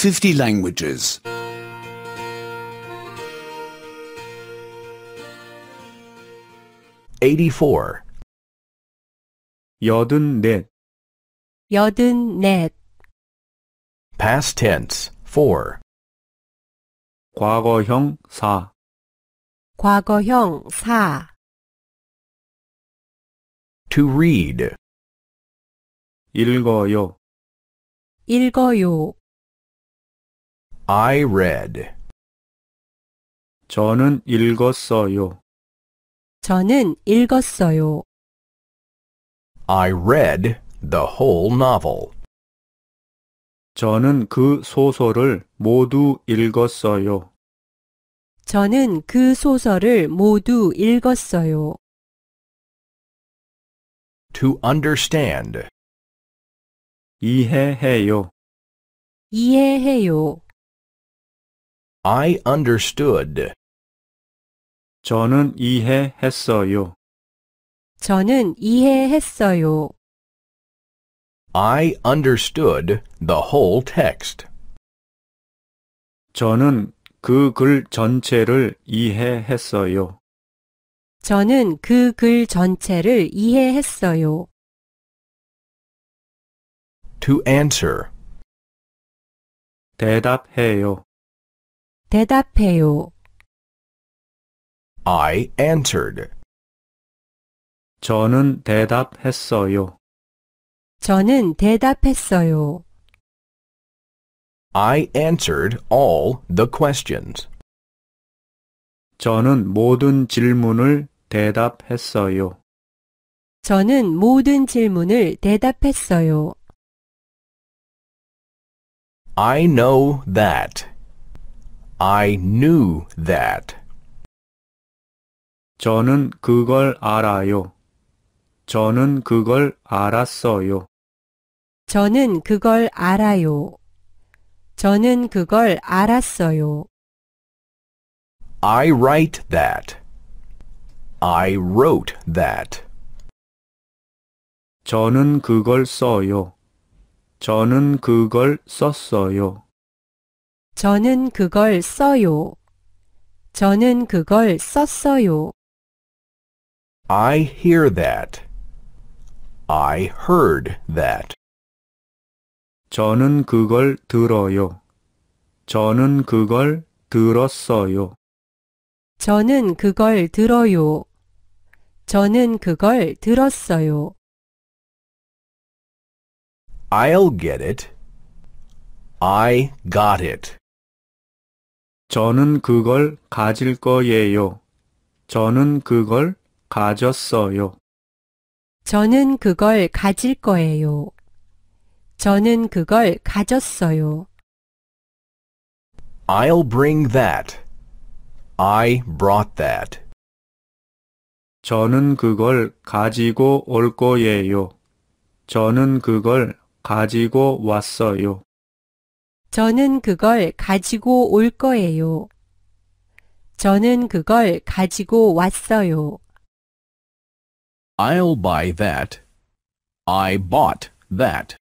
50 languages. 84. 여든넷, 여든넷, Past tense. 4. 과거형 사, 과거형 사, To read. 읽어요, 읽어요. I read. 저는 읽었어요. 저는 읽었어요. I read the whole novel. 저는 그 소설을 모두 읽었어요. 저는 그 소설을 모두 읽었어요. To understand. 이해해요. 이해해요. I understood. 저는 이해했어요. 저는 이해했어요. I understood the whole text. 저는 그 글 전체를 이해했어요. 저는 그 글 전체를 이해했어요. To answer. 대답해요. 대답해요. I answered. 저는 대답했어요. 저는 대답했어요. I answered all the questions. 저는 모든 질문을 대답했어요. 저는 모든 질문을 대답했어요. I know that. I knew that. 저는 그걸 알아요. 저는 그걸 알았어요. 저는 그걸 알아요. 저는 그걸 알았어요. I write that. I wrote that. 저는 그걸 써요. 저는 그걸 썼어요. 저는 그걸 써요. 저는 그걸 썼어요. I hear that. I heard that. 저는 그걸 들어요. 저는 그걸 들었어요. 저는 그걸 들어요. 저는 그걸 들었어요. I'll get it. I got it. 저는 그걸 가질 거예요. 저는 그걸 가졌어요. 저는 그걸 가질 거예요. 저는 그걸 가졌어요. I'll bring that. I brought that. 저는 그걸 가지고 올 거예요. 저는 그걸 가지고 왔어요. 저는 그걸 가지고 올 거예요. 저는 그걸 가지고 왔어요. I'll buy that. I bought that.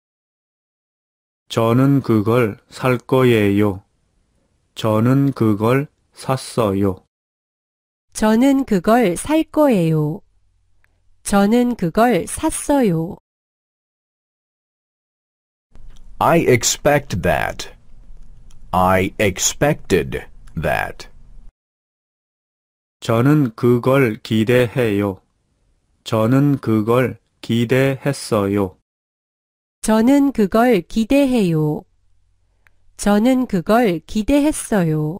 저는 그걸 살 거예요. 저는 그걸 샀어요. 저는 그걸 살 거예요. 저는 그걸 샀어요. I expect that. I expected that. 저는 그걸 기대해요. 저는 그걸 기대했어요. 저는 그걸 기대해요. 저는 그걸 기대했어요.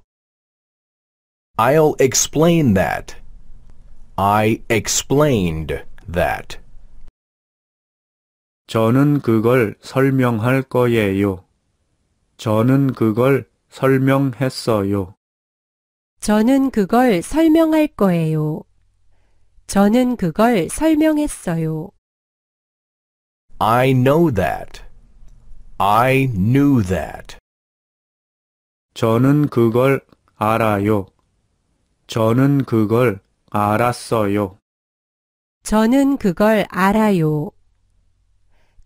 I'll explain that. I explained that. 저는 그걸 설명할 거예요. 저는 그걸 설명했어요. 저는 그걸 설명할 거예요. 저는 그걸 설명했어요. I know that. I knew that. 저는 그걸 알아요. 저는 그걸 알았어요. 저는 그걸 알아요.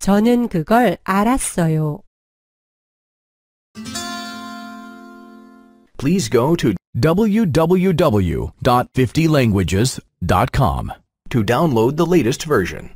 저는 그걸 알았어요. Please go to www.50languages.com to download the latest version.